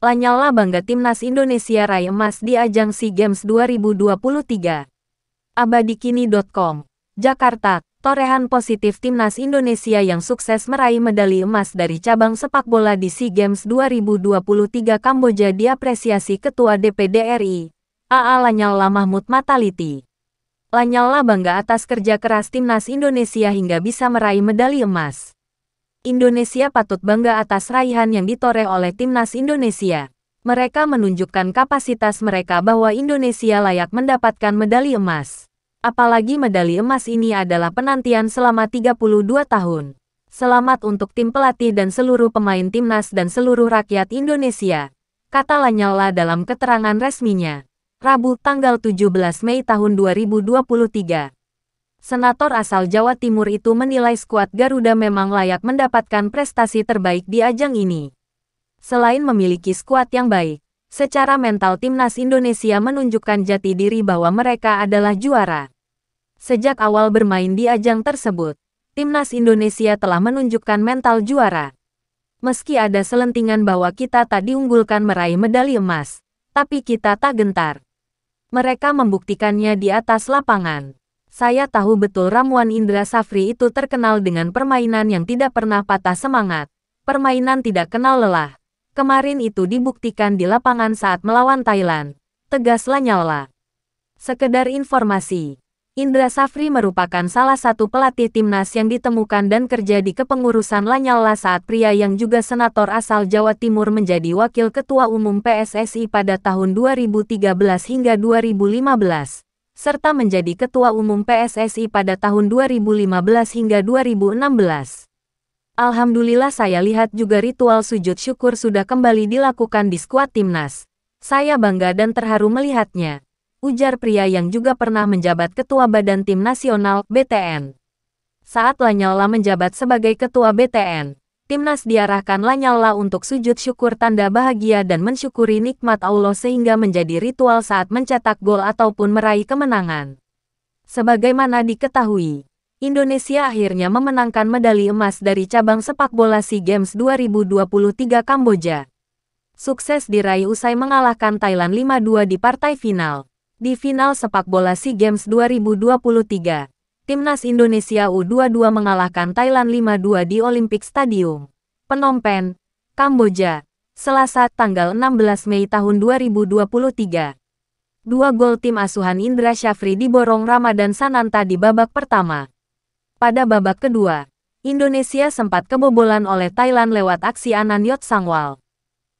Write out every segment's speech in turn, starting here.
Lanyala bangga timnas Indonesia raih emas di ajang SEA Games 2023. Abadikini.com, Jakarta, torehan positif timnas Indonesia yang sukses meraih medali emas dari cabang sepak bola di SEA Games 2023 Kamboja diapresiasi Ketua DPD RI, AA Lanyala Mahmud Mataliti. Lanyala bangga atas kerja keras timnas Indonesia hingga bisa meraih medali emas. Indonesia patut bangga atas raihan yang ditoreh oleh timnas Indonesia. Mereka menunjukkan kapasitas mereka bahwa Indonesia layak mendapatkan medali emas. Apalagi medali emas ini adalah penantian selama 32 tahun. Selamat untuk tim pelatih dan seluruh pemain timnas dan seluruh rakyat Indonesia. Kata Lanyala dalam keterangan resminya. Rabu tanggal 17 Mei tahun 2023. Senator asal Jawa Timur itu menilai skuad Garuda memang layak mendapatkan prestasi terbaik di ajang ini. Selain memiliki skuad yang baik, secara mental timnas Indonesia menunjukkan jati diri bahwa mereka adalah juara. Sejak awal bermain di ajang tersebut, timnas Indonesia telah menunjukkan mental juara. Meski ada selentingan bahwa kita tak diunggulkan meraih medali emas, tapi kita tak gentar. Mereka membuktikannya di atas lapangan. Saya tahu betul ramuan Indra Safri itu terkenal dengan permainan yang tidak pernah patah semangat. Permainan tidak kenal lelah. Kemarin itu dibuktikan di lapangan saat melawan Thailand. Tegas Lanyala. Sekedar informasi. Indra Safri merupakan salah satu pelatih timnas yang ditemukan dan kerja di kepengurusan Lanyala saat pria yang juga senator asal Jawa Timur menjadi wakil ketua umum PSSI pada tahun 2013 hingga 2015 serta menjadi Ketua Umum PSSI pada tahun 2015 hingga 2016. Alhamdulillah saya lihat juga ritual sujud syukur sudah kembali dilakukan di skuad timnas. Saya bangga dan terharu melihatnya. Ujar pria yang juga pernah menjabat Ketua Badan Tim Nasional, BTN. Saat Lanyala menjabat sebagai Ketua BTN, timnas diarahkan Lanyala untuk sujud syukur tanda bahagia dan mensyukuri nikmat Allah sehingga menjadi ritual saat mencetak gol ataupun meraih kemenangan. Sebagaimana diketahui, Indonesia akhirnya memenangkan medali emas dari cabang sepak bola SEA Games 2023 Kamboja. Sukses diraih usai mengalahkan Thailand 5-2 di partai final. Di final sepak bola SEA Games 2023, Timnas Indonesia U22 mengalahkan Thailand 5-2 di Olympic Stadium, Phnom Penh, Kamboja, Selasa tanggal 16 Mei tahun 2023. Dua gol tim asuhan Indra Syafri diborong Ramadan Sananta di babak pertama. Pada babak kedua, Indonesia sempat kebobolan oleh Thailand lewat aksi Anan Yot Sangwal.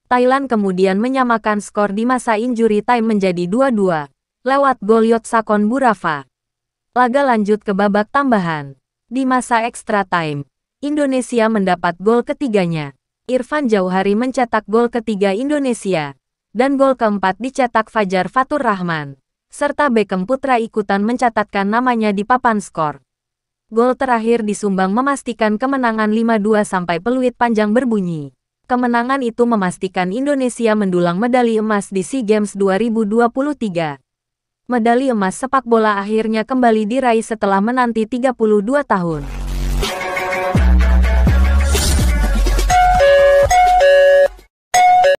Thailand kemudian menyamakan skor di masa injury time menjadi 2-2, lewat gol Yot Sakon Burafa. Laga lanjut ke babak tambahan. Di masa extra time, Indonesia mendapat gol ketiganya. Irfan Jauhari mencetak gol ketiga Indonesia. Dan gol keempat dicetak Fajar Fatur Rahman. Serta Beckham Putra ikutan mencatatkan namanya di papan skor. Gol terakhir disumbang memastikan kemenangan 5-2 sampai peluit panjang berbunyi. Kemenangan itu memastikan Indonesia mendulang medali emas di SEA Games 2023 medali emas sepak bola akhirnya kembali diraih setelah menanti 32 tahun.